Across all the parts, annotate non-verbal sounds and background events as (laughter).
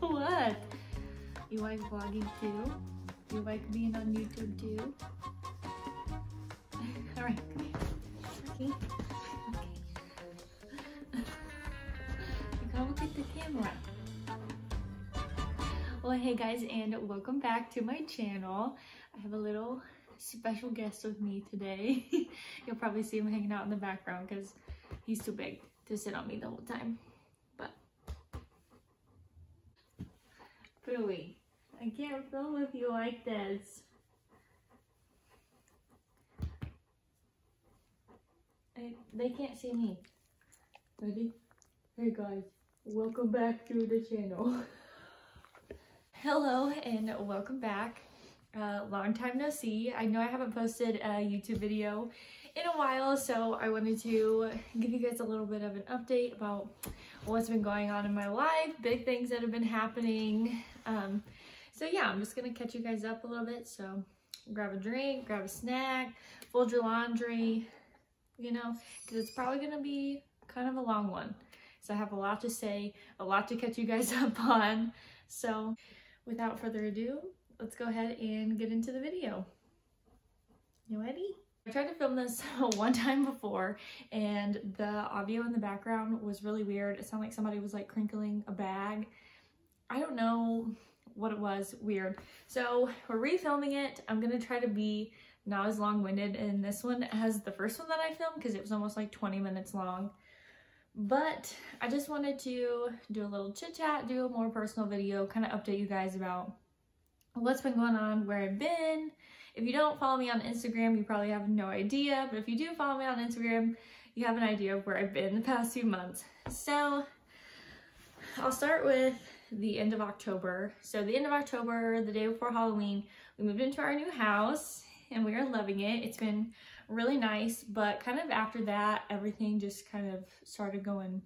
(laughs) what? You like vlogging too? You like being on YouTube too? (laughs) All right. Okay. Okay. (laughs) Gotta look at the camera. Well, hey guys, and welcome back to my channel. I have a little special guest with me today. You'll probably see him hanging out in the background because he's too big to sit on me the whole time. Billy, I can't film with you like this. I, they can't see me. Ready? Hey guys, welcome back to the channel. (laughs) Hello and welcome back. Uh, long time no see. I know I haven't posted a YouTube video in a while, so I wanted to give you guys a little bit of an update about what's been going on in my life, big things that have been happening. Um, so yeah, I'm just gonna catch you guys up a little bit. So grab a drink, grab a snack, fold your laundry, you know, because it's probably gonna be kind of a long one. So I have a lot to say, a lot to catch you guys (laughs) up on. So without further ado, let's go ahead and get into the video. You ready? I tried to film this (laughs) one time before and the audio in the background was really weird. It sounded like somebody was like crinkling a bag. I don't know what it was, weird. So we're refilming it. I'm gonna try to be not as long-winded in this one as the first one that I filmed because it was almost like 20 minutes long. But I just wanted to do a little chit chat, do a more personal video, kind of update you guys about what's been going on, where I've been. If you don't follow me on Instagram, you probably have no idea, but if you do follow me on Instagram, you have an idea of where I've been the past few months. So I'll start with the end of October. So the end of October, the day before Halloween, we moved into our new house and we are loving it. It's been really nice, but kind of after that, everything just kind of started going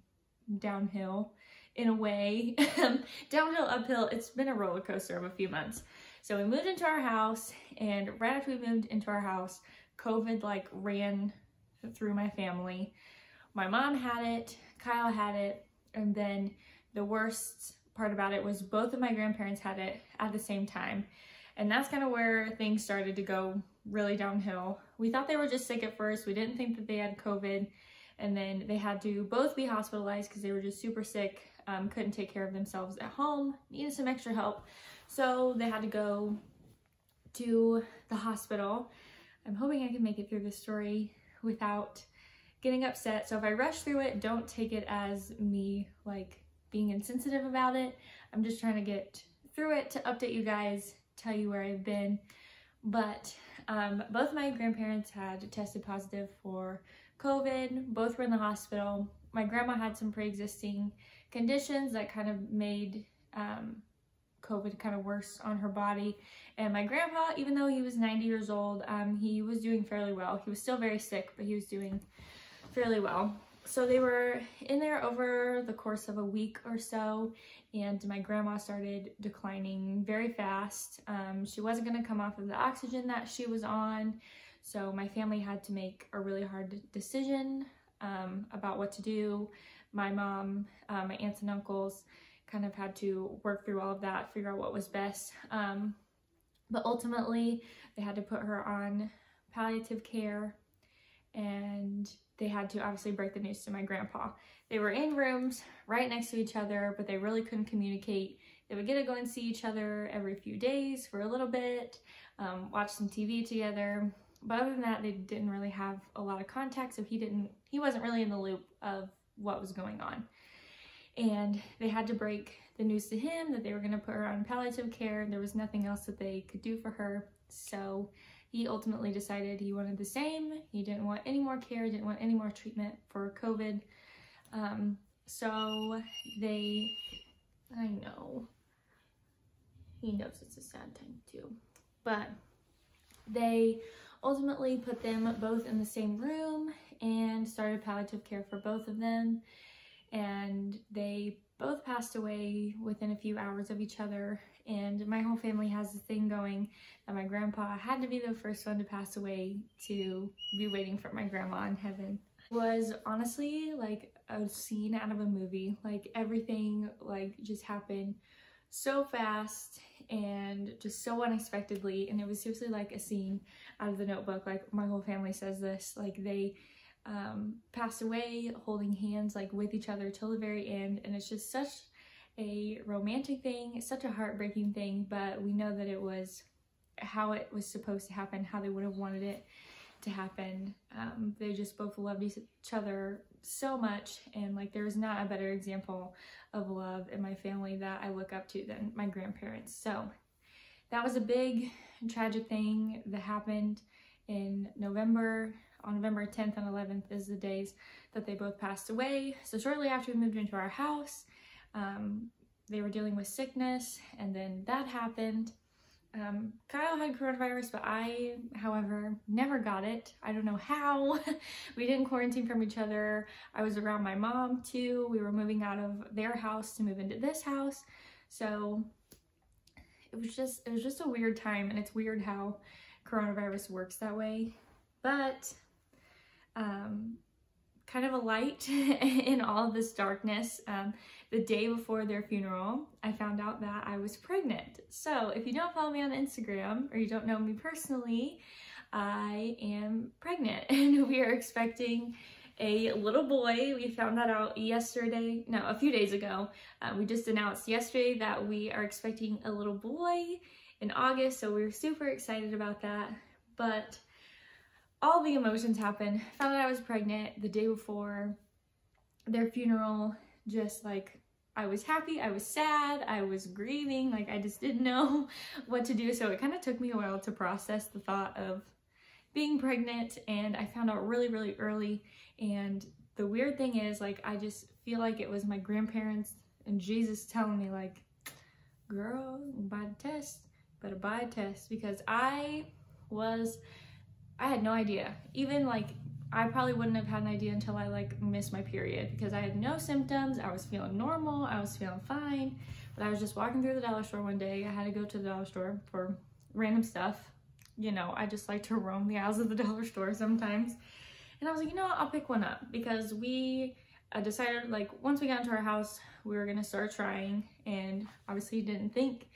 downhill in a way. (laughs) downhill, uphill, it's been a roller coaster of a few months. So we moved into our house and right after we moved into our house, COVID like ran through my family. My mom had it, Kyle had it, and then the worst part about it was both of my grandparents had it at the same time. And that's kind of where things started to go really downhill. We thought they were just sick at first. We didn't think that they had COVID. And then they had to both be hospitalized because they were just super sick, um, couldn't take care of themselves at home, needed some extra help. So they had to go to the hospital. I'm hoping I can make it through this story without getting upset. So if I rush through it, don't take it as me like being insensitive about it. I'm just trying to get through it to update you guys, tell you where I've been. But um, both my grandparents had tested positive for COVID. Both were in the hospital. My grandma had some pre-existing conditions that kind of made um, COVID kind of worse on her body. And my grandpa, even though he was 90 years old, um, he was doing fairly well. He was still very sick, but he was doing fairly well. So they were in there over the course of a week or so, and my grandma started declining very fast. Um, she wasn't going to come off of the oxygen that she was on, so my family had to make a really hard decision um, about what to do. My mom, uh, my aunts and uncles kind of had to work through all of that, figure out what was best. Um, but ultimately, they had to put her on palliative care and they had to obviously break the news to my grandpa. They were in rooms right next to each other, but they really couldn't communicate. They would get to go and see each other every few days for a little bit, um, watch some TV together. But other than that, they didn't really have a lot of contact, so he didn't, he wasn't really in the loop of what was going on. And they had to break the news to him that they were gonna put her on palliative care. There was nothing else that they could do for her. So he ultimately decided he wanted the same. He didn't want any more care, didn't want any more treatment for COVID. Um, so they, I know, he knows it's a sad time too, but they ultimately put them both in the same room and started palliative care for both of them. And they both passed away within a few hours of each other. And my whole family has this thing going that my grandpa had to be the first one to pass away to be waiting for my grandma in heaven. Was honestly like a scene out of a movie. Like everything like just happened so fast and just so unexpectedly. And it was seriously like a scene out of the notebook. Like my whole family says this. Like they um, passed away holding hands like with each other till the very end. And it's just such a romantic thing such a heartbreaking thing but we know that it was how it was supposed to happen how they would have wanted it to happen. Um, they just both loved each other so much and like there's not a better example of love in my family that I look up to than my grandparents. So that was a big tragic thing that happened in November on November 10th and 11th is the days that they both passed away. So shortly after we moved into our house, um, they were dealing with sickness and then that happened. Um, Kyle had coronavirus, but I, however, never got it. I don't know how. (laughs) we didn't quarantine from each other. I was around my mom too. We were moving out of their house to move into this house. So it was just, it was just a weird time and it's weird how coronavirus works that way. But um, kind of a light (laughs) in all this darkness. Um, the day before their funeral, I found out that I was pregnant. So if you don't follow me on Instagram or you don't know me personally, I am pregnant (laughs) and we are expecting a little boy. We found that out yesterday, no, a few days ago. Uh, we just announced yesterday that we are expecting a little boy in August, so we were super excited about that. But all the emotions happened. Found out I was pregnant the day before their funeral. Just like I was happy, I was sad, I was grieving, like I just didn't know (laughs) what to do. So it kind of took me a while to process the thought of being pregnant and I found out really, really early. And the weird thing is like, I just feel like it was my grandparents and Jesus telling me like, girl, buy the test, better buy a test because I was I had no idea. Even like, I probably wouldn't have had an idea until I like missed my period because I had no symptoms. I was feeling normal. I was feeling fine. But I was just walking through the dollar store one day. I had to go to the dollar store for random stuff. You know, I just like to roam the aisles of the (laughs) dollar store sometimes. And I was like, you know what, I'll pick one up because we uh, decided like once we got into our house, we were gonna start trying and obviously didn't think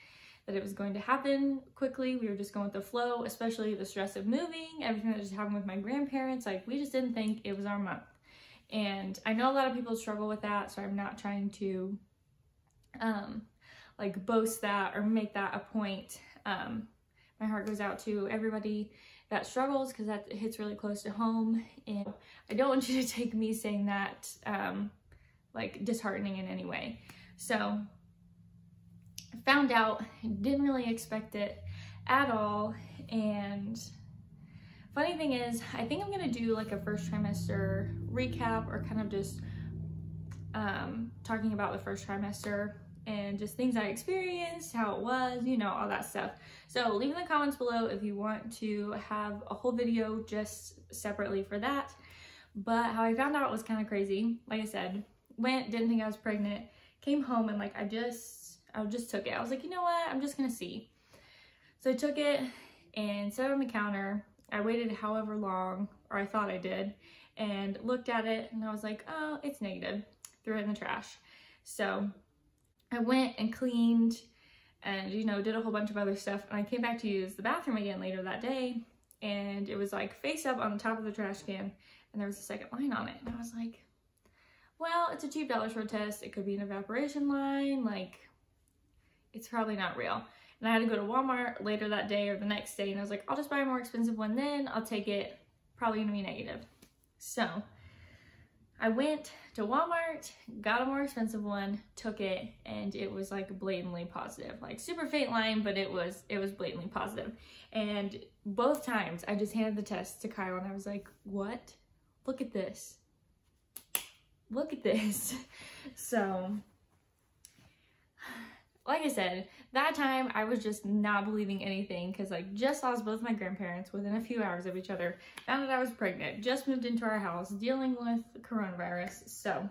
that it was going to happen quickly. We were just going with the flow, especially the stress of moving, everything that just happened with my grandparents. Like we just didn't think it was our month. And I know a lot of people struggle with that, so I'm not trying to um, like boast that or make that a point. Um, my heart goes out to everybody that struggles because that hits really close to home. And I don't want you to take me saying that um, like disheartening in any way. So found out, didn't really expect it at all. And funny thing is, I think I'm gonna do like a first trimester recap or kind of just um, talking about the first trimester and just things I experienced, how it was, you know, all that stuff. So leave in the comments below if you want to have a whole video just separately for that. But how I found out was kind of crazy. Like I said, went, didn't think I was pregnant, came home and like I just I just took it. I was like, you know what? I'm just gonna see. So I took it and set it on the counter. I waited however long, or I thought I did, and looked at it and I was like, oh, it's negative. Threw it in the trash. So I went and cleaned and, you know, did a whole bunch of other stuff. And I came back to use the bathroom again later that day and it was like face up on the top of the trash can and there was a second line on it. And I was like, well, it's a cheap dollar store test. It could be an evaporation line. Like, it's probably not real. And I had to go to Walmart later that day or the next day and I was like, I'll just buy a more expensive one then. I'll take it. Probably gonna be negative. So I went to Walmart, got a more expensive one, took it, and it was like blatantly positive. Like super faint line, but it was it was blatantly positive. And both times I just handed the test to Kyle and I was like, what? Look at this. Look at this. (laughs) So like I said, that time I was just not believing anything because like just lost both my grandparents within a few hours of each other, found that I was pregnant, just moved into our house, dealing with coronavirus. So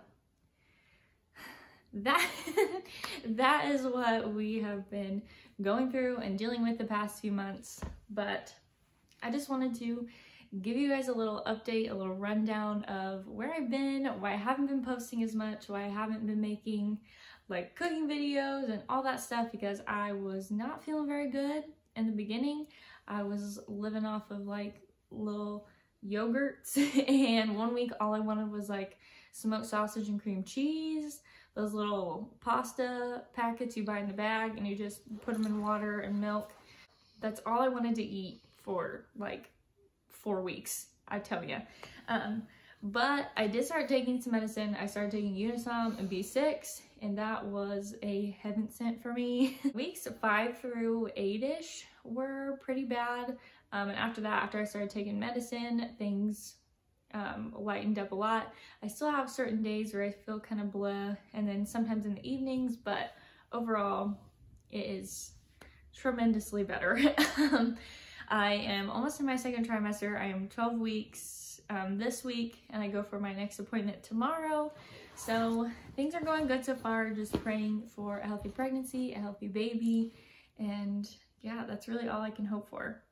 (sighs) that (laughs) that is what we have been going through and dealing with the past few months. But I just wanted to give you guys a little update, a little rundown of where I've been, why I haven't been posting as much, why I haven't been making like cooking videos and all that stuff because I was not feeling very good in the beginning. I was living off of like little yogurts (laughs) and one week all I wanted was like smoked sausage and cream cheese those little pasta packets you buy in the bag and you just put them in water and milk that's all I wanted to eat for like four weeks I tell you um, but I did start taking some medicine I started taking Unisom and B6 and that was a heaven sent for me (laughs) weeks five through eight-ish were pretty bad um, and after that, after I started taking medicine, things um, lightened up a lot. I still have certain days where I feel kind of blah, and then sometimes in the evenings, but overall, it is tremendously better. (laughs) I am almost in my second trimester. I am 12 weeks um, this week, and I go for my next appointment tomorrow. So things are going good so far. Just praying for a healthy pregnancy, a healthy baby, and yeah, that's really all I can hope for.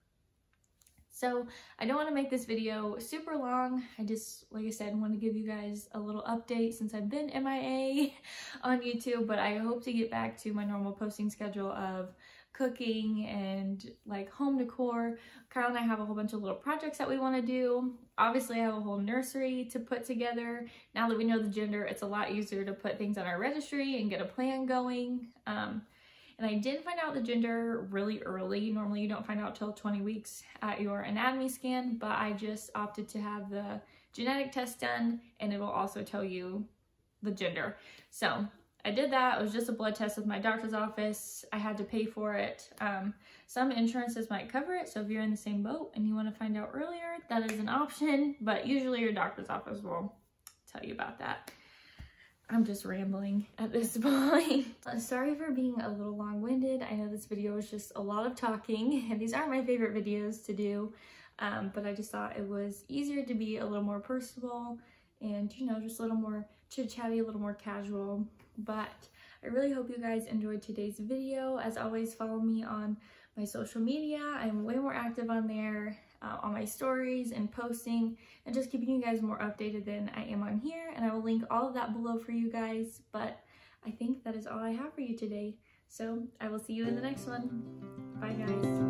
So I don't want to make this video super long. I just, like I said, want to give you guys a little update since I've been MIA (laughs) on YouTube, but I hope to get back to my normal posting schedule of cooking and like home decor. Kyle and I have a whole bunch of little projects that we want to do. Obviously, I have a whole nursery to put together. Now that we know the gender, it's a lot easier to put things on our registry and get a plan going. Um, and I did find out the gender really early. Normally you don't find out till 20 weeks at your anatomy scan, but I just opted to have the genetic test done and it will also tell you the gender. So I did that. It was just a blood test with my doctor's office. I had to pay for it. Um, some insurances might cover it, so if you're in the same boat and you want to find out earlier, that is an option, but usually your doctor's office will tell you about that. I'm just rambling at this (laughs) point. Sorry for being a little long-winded. I know this video is just a lot of talking (laughs) and these aren't my favorite videos to do, um, but I just thought it was easier to be a little more personable and, you know, just a little more chit-chatty, a little more casual. But I really hope you guys enjoyed today's video. As always, follow me on my social media. I'm way more active on there uh, on my stories and posting and just keeping you guys more updated than I am on here. And I will link all of that below for you guys. But I think that is all I have for you today. So I will see you in the next one.